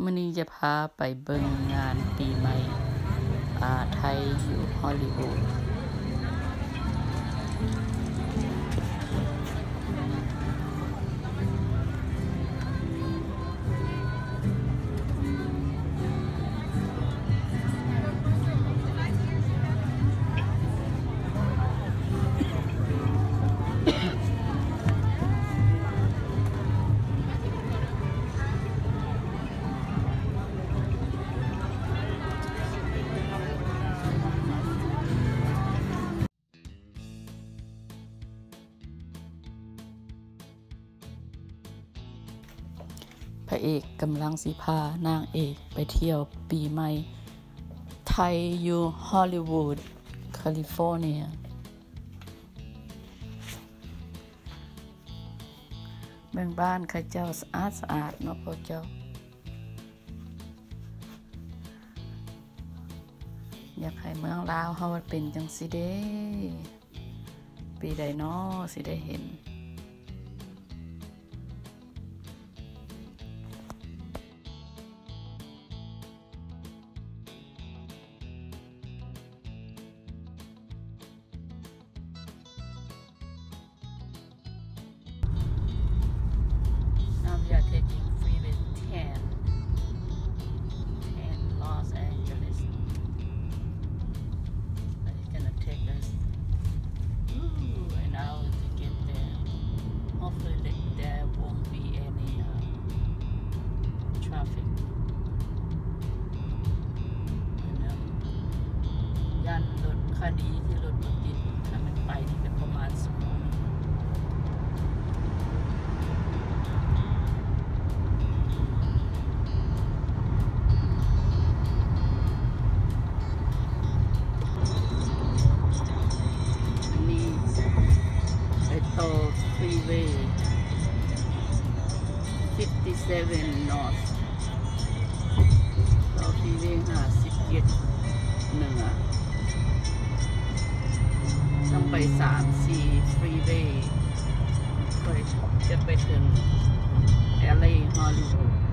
มื่อนี้จะพาไปเบิ่งงานปีใหม่อาไทยอยู่ฮอลลีวูด กำลังสิพานางเอกไปเที่ยวปีใหม่ ไทยอยู่ฮอลลีวูดแคลิฟอร์เนีย เมืองบ้านเขาเจ้าสะอาดสะอาดเนาะพ่อเจ้า อยากให้เมืองลาวเฮาเป็นจังสิเด้ปีใดน้อสิได้เห็น picture పెట్టాను LI Hollywood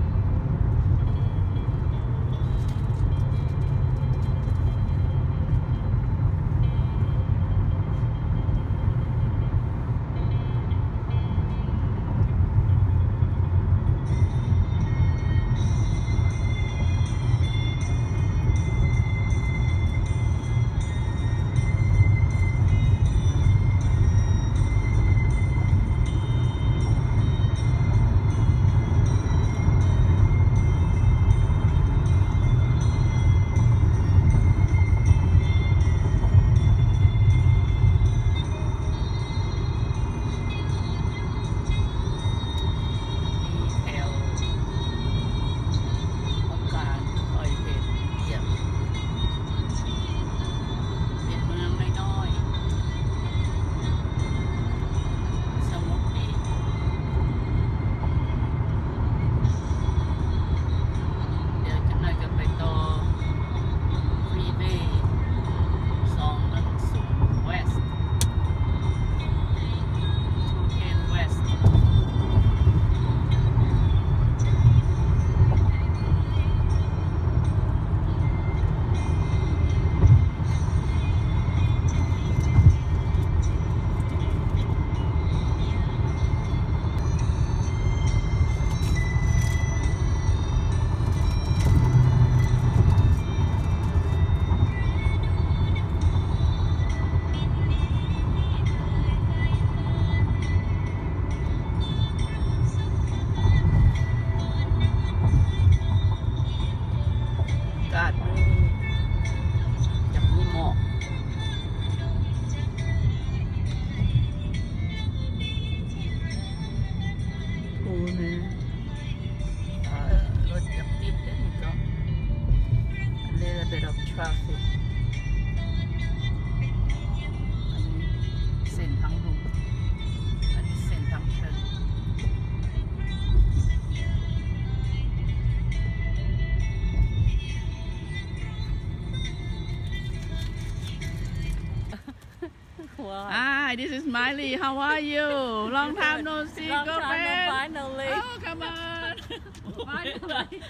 Hi, this is Miley. How are you? Long time no see, Long time no finally. Oh, come on. Finally.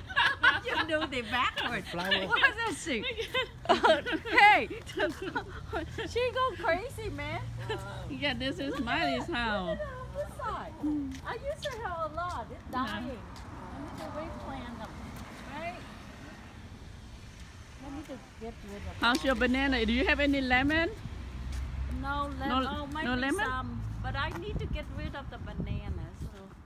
do the backwards. Flower. What is she? hey, she go crazy, man. Yeah, this is Miley's house. This side. I use her hair a lot. It's dying. I need to replant them, right? I need to get rid of. How's your banana? Do you have any lemon? No, le no, oh, maybe no lemon? some. But I need to get rid of the banana.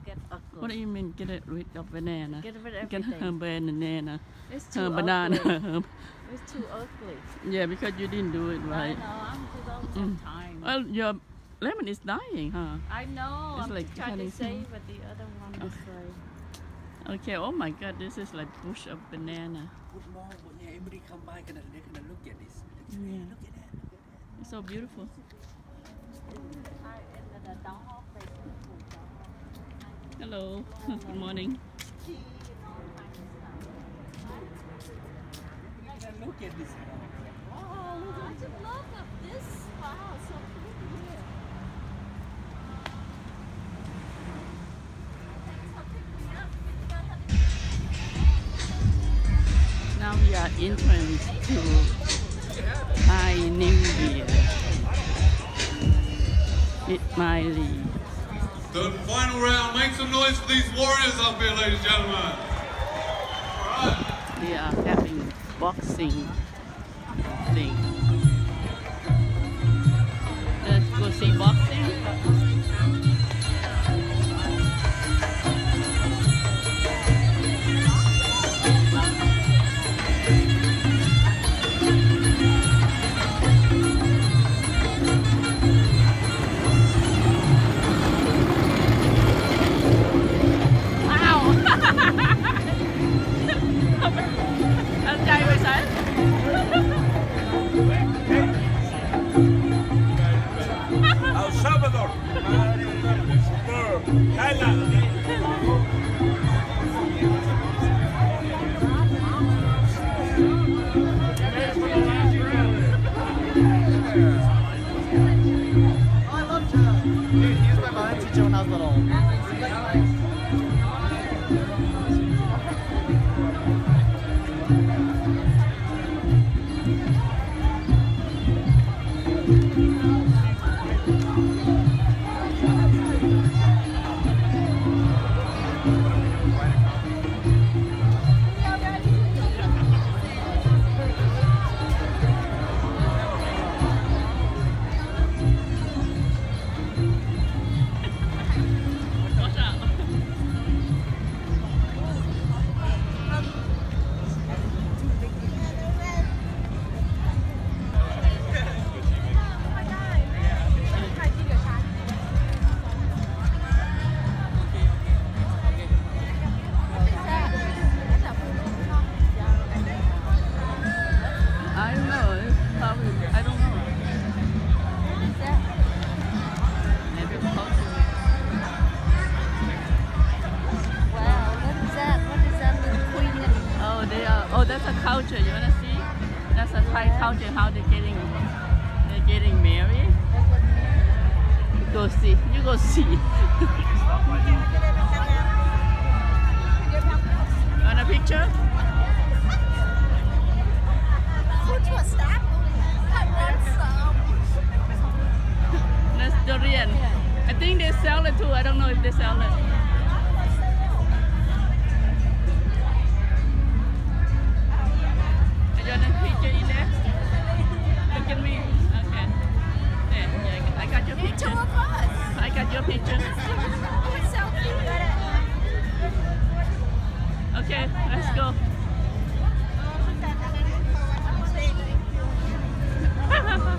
Get. What do you mean get rid of banana? Get rid of everything. Get her banana. It's too her banana. Ugly. it's too ugly. Yeah, because you didn't do it right. I know. I mm. time. Well, your lemon is dying, huh? I know. It's I'm like trying to save, but the other one okay. is like. Okay, oh my god, this is like bush of banana. Good morning. Everybody come by look, look at this. Yeah. Look at it's so beautiful. Hello. Good morning. look at this I just love of this. Wow, so pretty Now we are entrance to Thai New Year. With Miley. The final round. Make some noise for these warriors up here, ladies and gentlemen. All right. They are having boxing Yazlar abi. You wanna see? That's a Thai culture. How they're getting, they're getting married. Go see. You go see. Want a picture? That's durian. I think they sell it too. I don't know if they sell it. On a picture in there? Look at me. Okay. There, yeah, I got your picture. I got your picture. Okay, let's go. beer thing. It's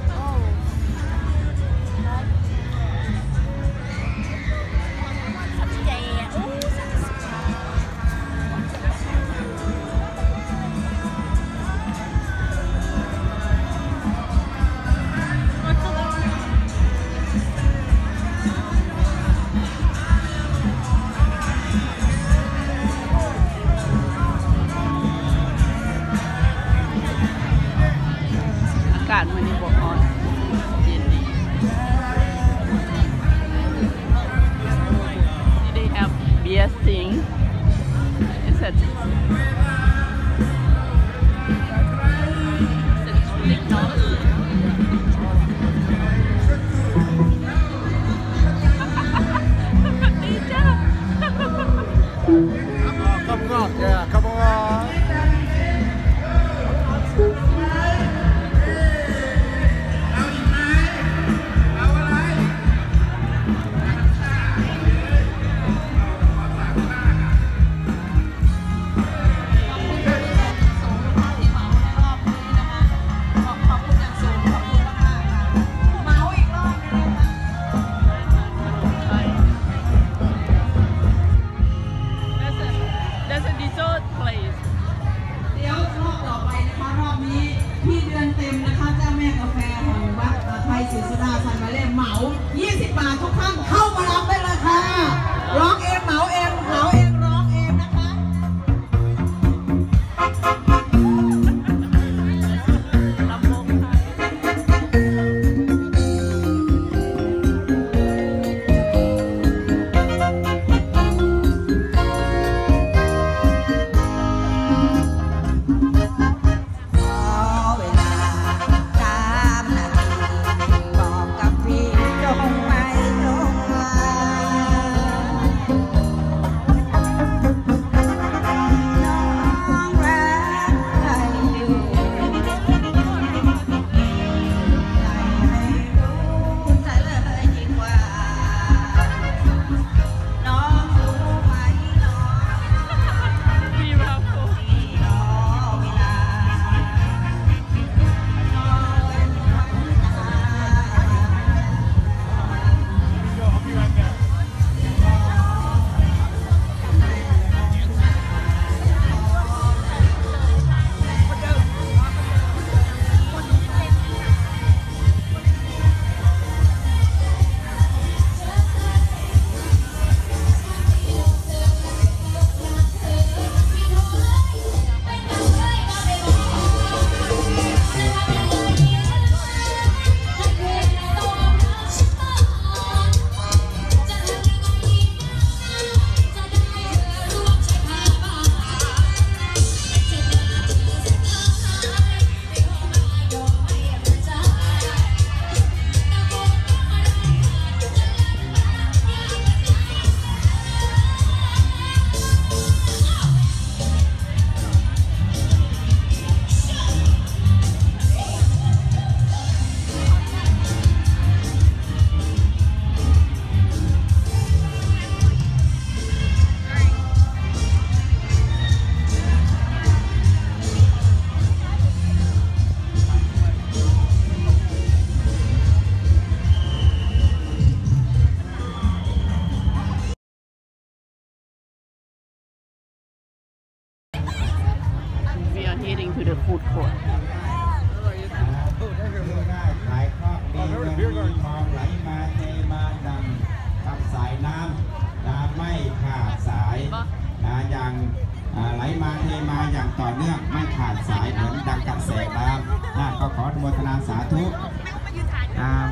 ไหลมาเทมาอย่างต่อเนื่องไม่ขาดสายเหมือนดังกับแสน้ำนะก็ขออนุโมทนาสาธุ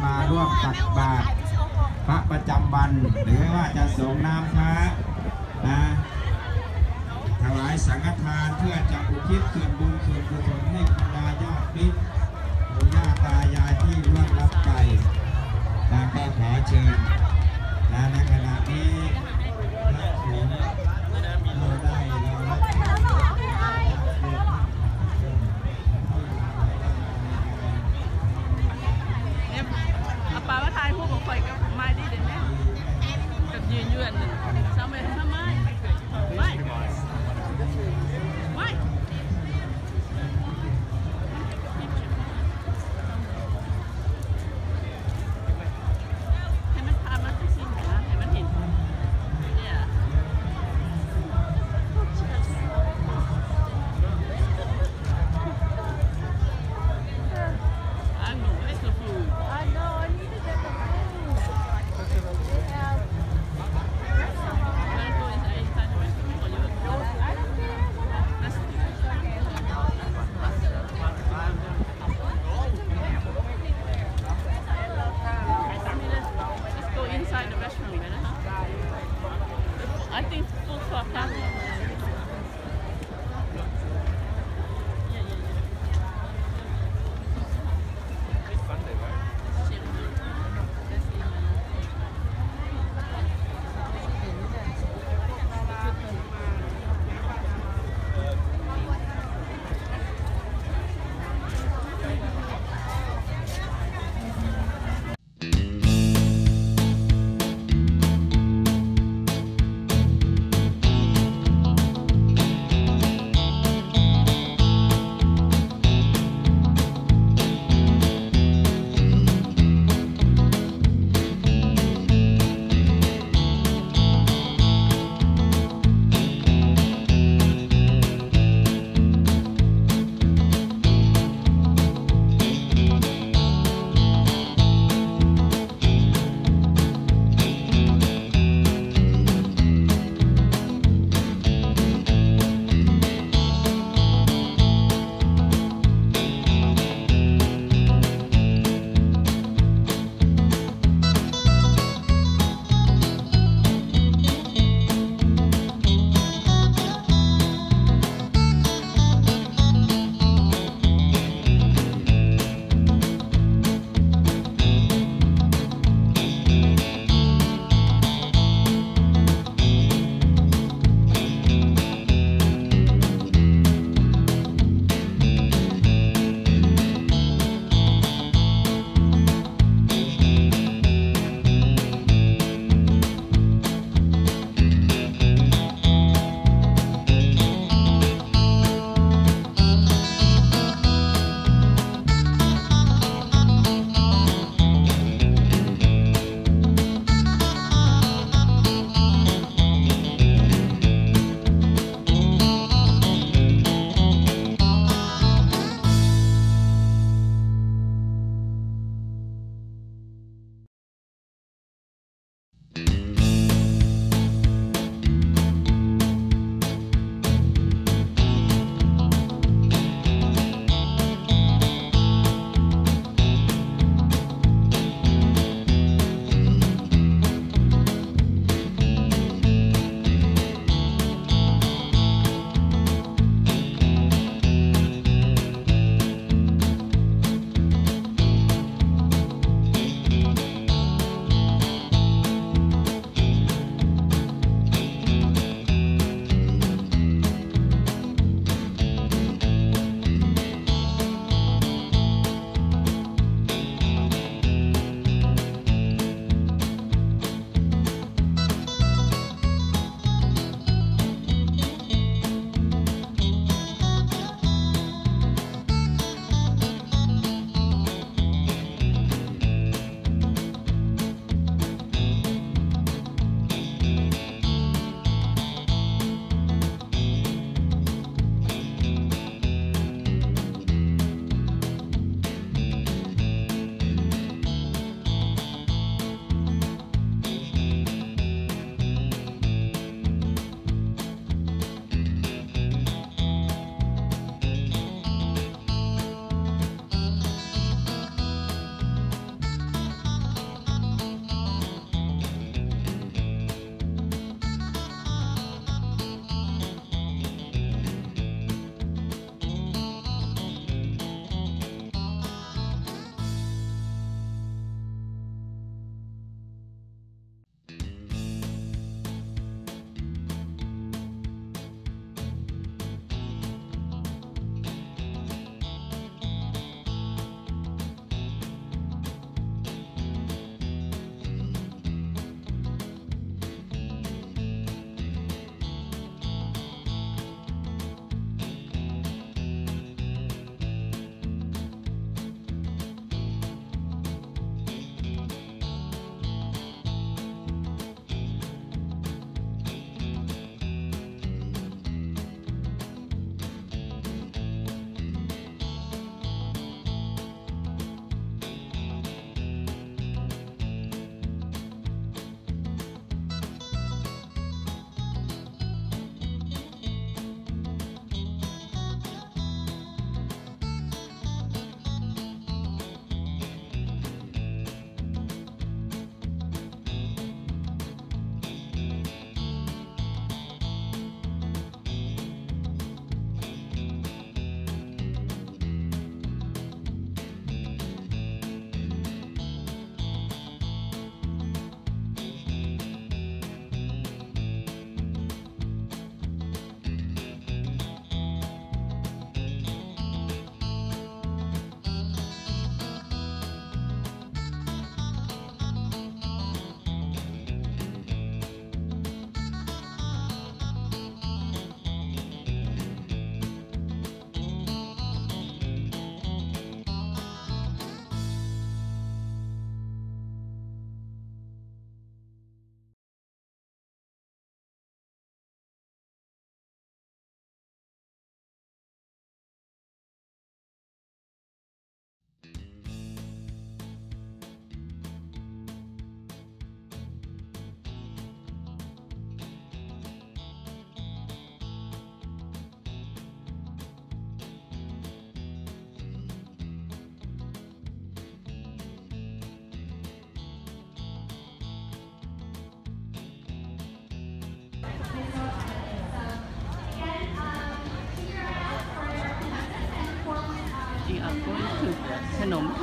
มาร่วมตักบาตรพระประจำวันหรือว่าจะส่งน้ำพระนะถวายสังฆทานเพื่อจะอุทิศส่วนบุญส่วนกุศลให้บรรดาญาติมิตรปู่ย่าตายายที่ร่วงรับไปนะก็ขอเชิญนะในขณะนี้พระสงฆ์ เราได้เรา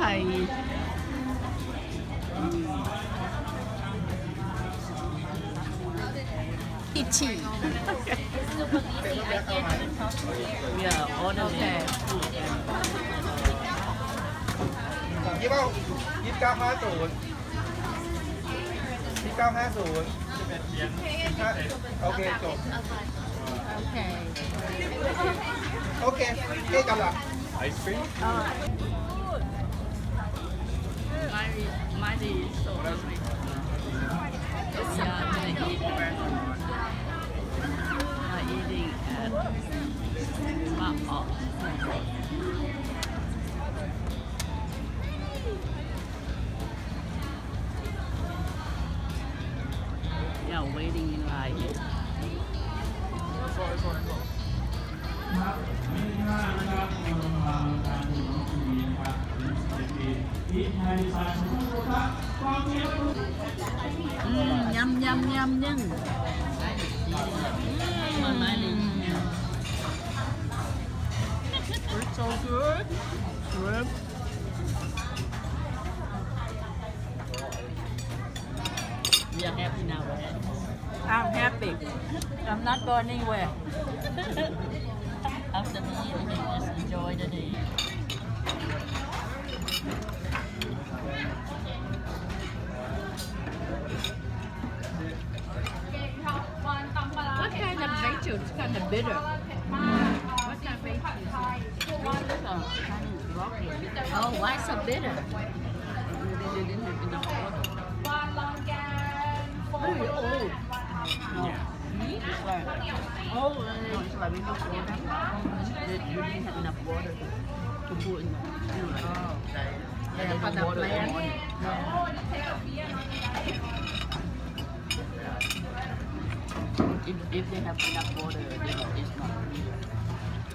ขนมไทย Itchy. Yeah, order Okay. ยี่เป้ายี่เก้าห้าศูนย์ยี่เก้าห้าศูนย์โอเคจบ Okay. โอเคเก้กำลัง Mine so. Yeah, I'm gonna eat. I'm eating at ำยัง They, you didn't have enough water to, put in. You know, like, Oh. like, Yeah, like water on it. If, if they have enough water, then it's not bitter.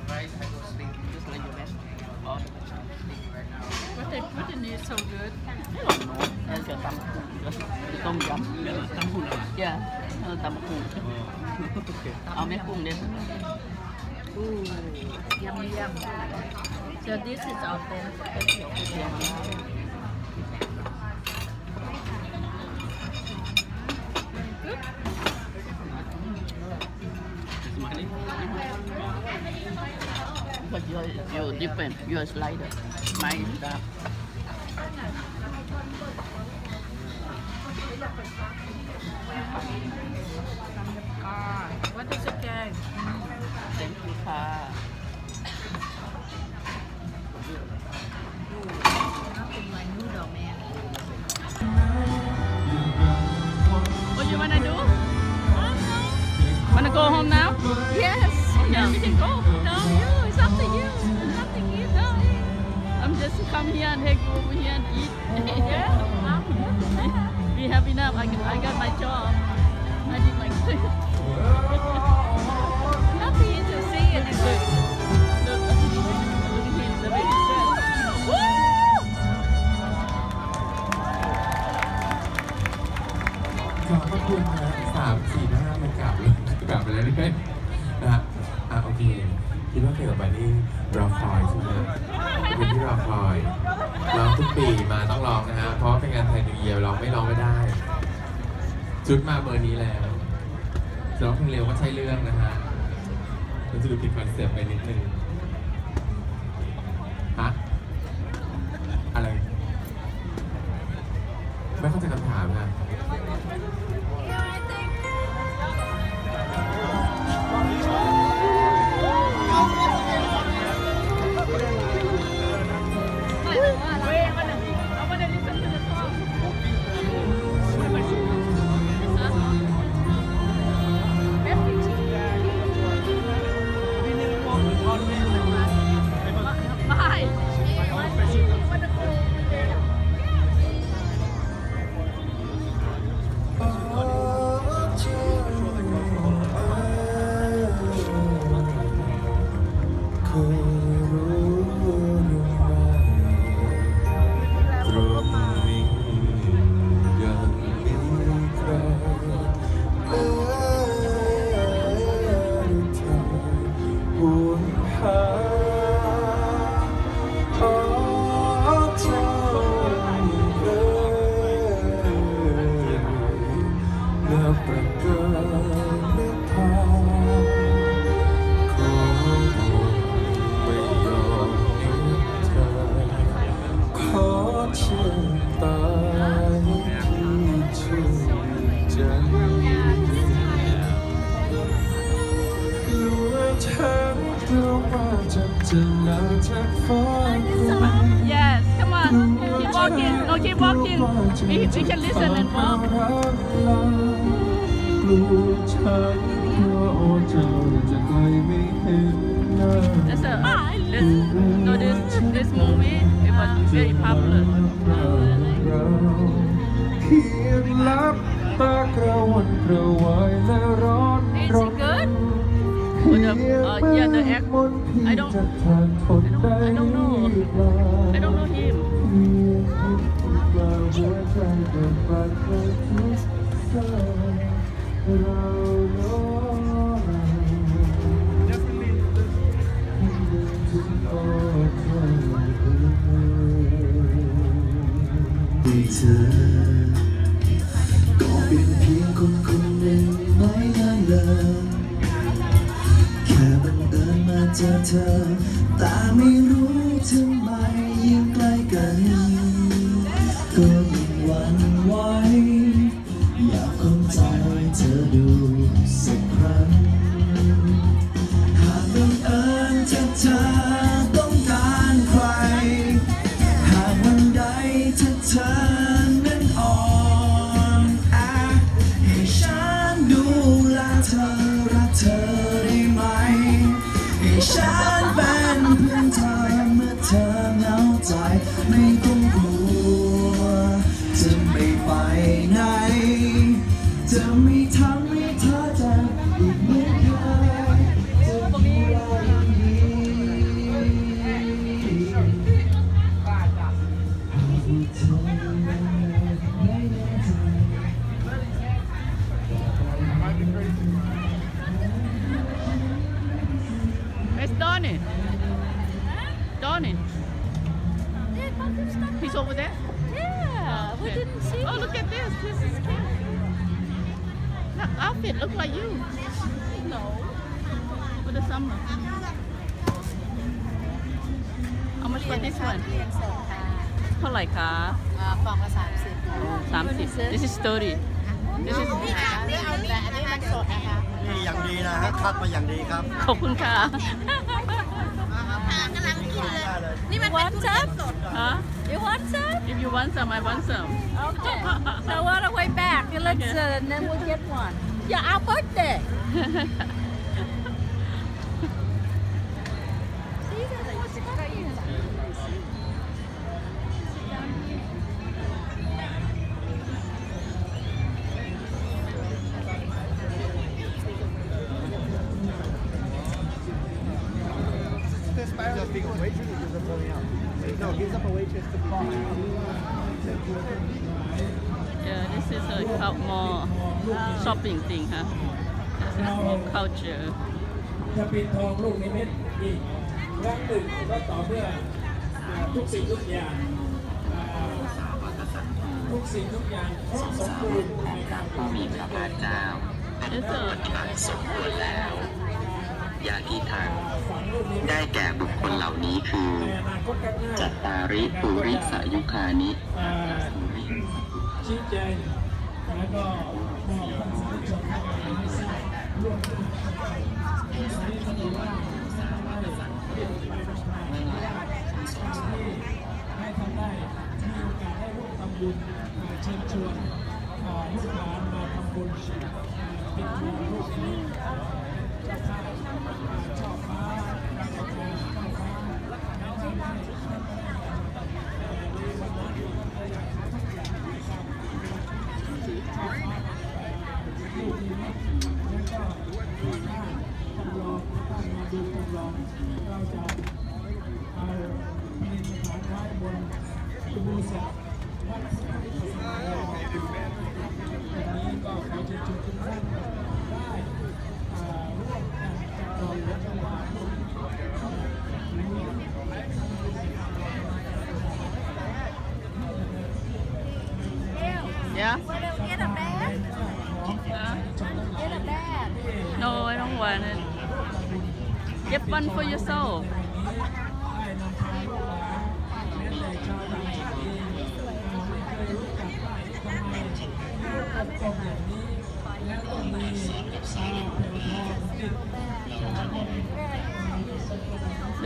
Right, I go sleep. Just like the rest of the What they put in it so good. I don't know. hay tăm chợ tôm chấm tăm hùn à dạ tăm hùn ở mấy hùn đi Ooh, yum yum. So this is authentic. Yeah. but you're, you're different, you're slider. Mine is that. Yes. Yeah, we can go. No, you. It's up to you. It's up to you. No. I'm just come here and take you over here and eat. Yeah. I'm good with that. we have enough. I, got- I got my job. I did my Happy to see it. Look, look, look at him, the way he's dressed. Woo! ขอบพระคุณนะสามสี่ห้ามันกลับเลยกลับไปแล้วนี่นะฮ เพลงต่อไปนี่รอคอยใช่ไหมเป็นที่รอคอยร้องทุกปีมาต้องร้องนะฮะเพราะเป็นงานไทยนิวเยียร์ร้องไม่ร้องไม่ได้ชุดมาเบอร์นี้แล้วร้องเพลงเร็วก็ใช่เรื่องนะฮะมันจะดูผิดคอนเซ็ปต์ไปนิดนึง No, keep walking. We, we can listen and walk. That's a, ah, no, this, this movie, it was very popular. Is it good? the uh, yeah the act I don't I don't I don't know I don't know him. เธอก็เป็นเพียงคนคนหนึ่งไม่ได้เลยแค่บังเอิญมาเจอเธอแต่ไม่รู้ want some? Huh? You want some? If you want some, I want some. Okay. so on the way back, let's, okay. uh, and then we'll get one. Yeah, our birthday. จริงๆค่ะ This is Mok culture จะปิดทองลูกนิมิตอีกครั้งหนึ่งก็ต่อเพื่อทุกสิ่งทุกอย่างทุกสิ่งทุกอย่างครบสมบูรณ์ในการมีพระบาทเจ้าเป็นผู้ปฏิบัติสมบูรณ์แล้วยาที่ทางได้แก่บุคคลเหล่านี้คือจัตตาริปุริสายุคานิชี้แจงแล้วก็ ให้ท่ได้มีโอกาสได้ร่วมทำบุญเชิญชวนลูกหลานมาทำบุญเป็นบุญลูกนี้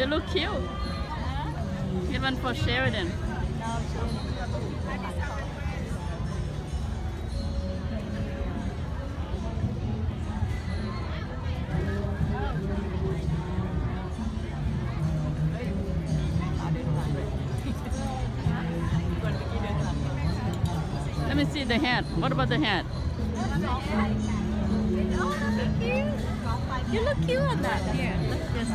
They look cute. One for Sheridan. Let me see the hat. What about the hat? You look cute on that. Here, look this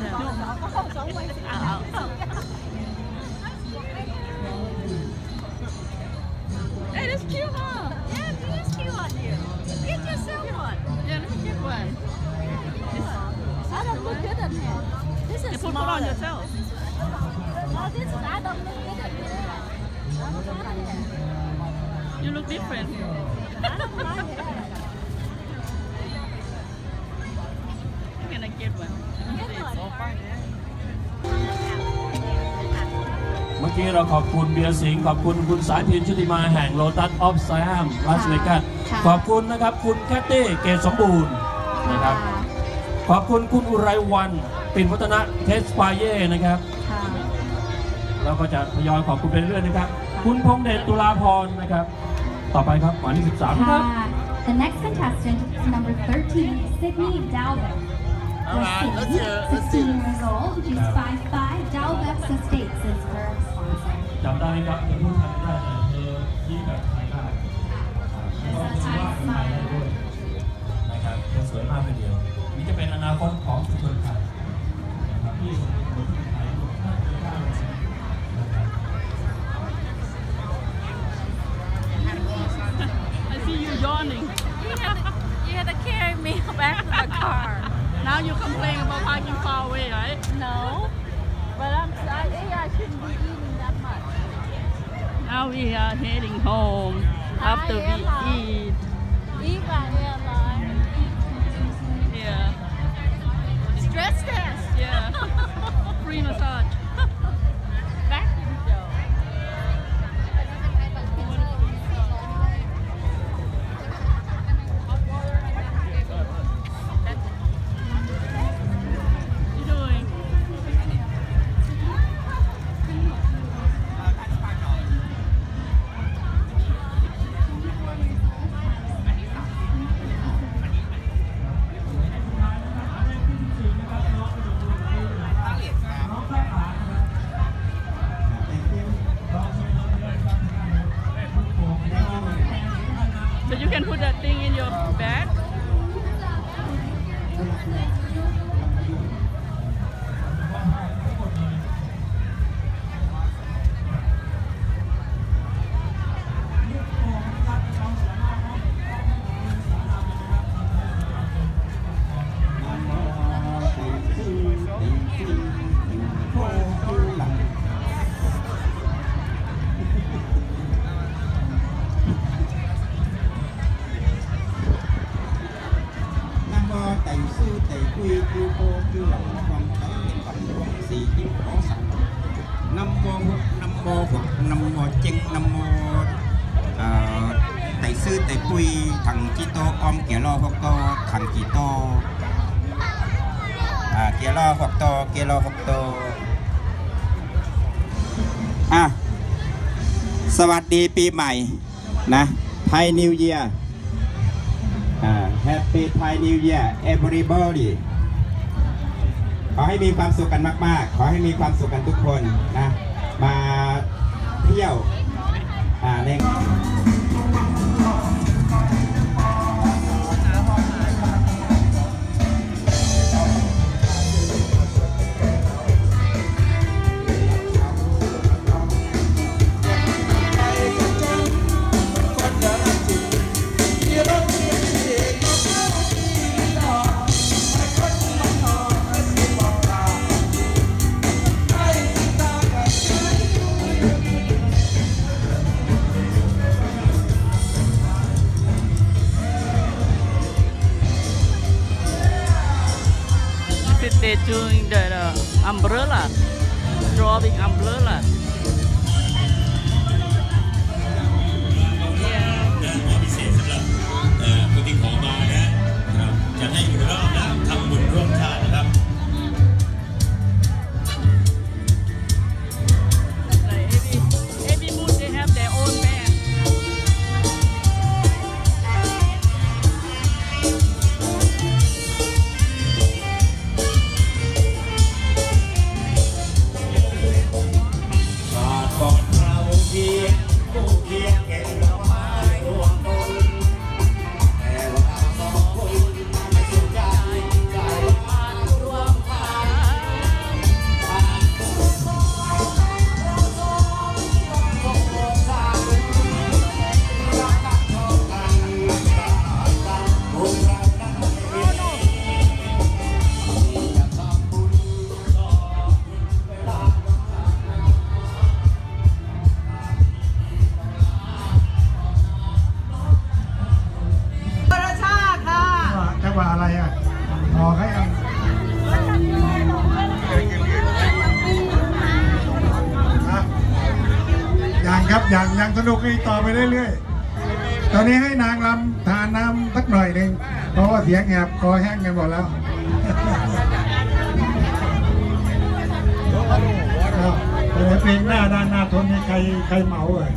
เบียร์สิงห์ขอบคุณคุณสายพินชุติมาแห่งโลตัสออฟไซแฮมลาสเวกัสค่ะขอบคุณนะครับคุณแคตตี้เกตสมบูรณ์นะครับขอบคุณคุณอุไรวันปิ่นวัฒนะเทสปาเย่นะครับค่ะแล้วก็จะทยอยขอบคุณไปเรื่อยๆนะครับ คุณพงษ์เดชตุลาพรนะครับ ต่อไปครับหมายเลข13นะครับ Uh, the next contestant is number 13, Sydney Dalbeck. All right, let's hear it, let's 16 do this. years old. She's 5'5". Dalbeck's Estates is her sponsor. จำได้ไหมครับจะพูดไทยได้แต่เธอยิ้มแบบไทยได้แล้วก็พูดว่าไทยได้ด้วยนะครับเธอสวยมากเลยเดียว นี่จะเป็นอนาคตของชุมชนไทยนะครับที่สมบูรณ์ไทยทุกท่านทุกท่านนะครับ I see you yawning. You had, to, you had to carry me back to the car. Now you complain about parking far away, right? No. But I'm I, I shouldn't be eating that much. Now we are heading home after we eat. Eat by airline. Yeah. Stress test. Yeah. Free massage. ส่ปุ๋ยถังจีโตอ้อมเกี่ยรอหกโตถังจีโตอ่าเกี่ยรอหกโตเกี่ยรอหกโตอะสวัสดีปีใหม่นะไทยนิวเยียร์อ่าแฮปปี้ไทยนิวเยียร์เอเวอร์บอดีขอให้มีความสุขกันมาก ๆ ขอให้มีความสุขกันทุกคนนะ มาเที่ยวอ่าเร่น ครับอย่างอย่างสนุกนี่ต่อไปเรื่อยๆ ตอนนี้ให้นางรำทานน้ำสักหน่อยหนึ่งเพราะว่าเสียงแหบคอแห้งกันหมดแล้วอ้าวเพลงหน้าด้านหน้าทนนี่ใครใครเหมาเอ่ย